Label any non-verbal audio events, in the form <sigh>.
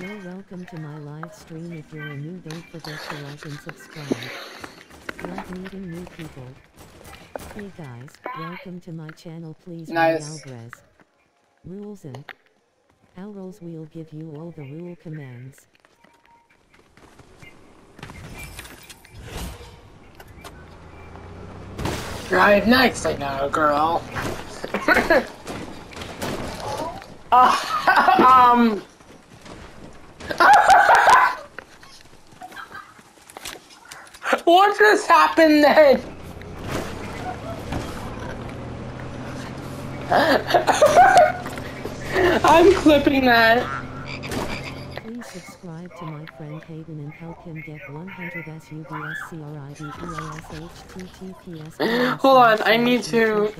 Yo, welcome to my live stream. If you're a new, don't forget to like and subscribe. Love meeting new people. Hey guys, welcome to my channel. Please Nice. Alvarez. Rules and Alros will give you all the rule commands. Drive nicely now, girl. uh, <laughs> <laughs> um. What just happened then? <laughs> I'm clipping that. Please subscribe to my friend Hayden and help him get 100 SUBSCRIBELSHTTPS. <laughs> Hold on, I need to-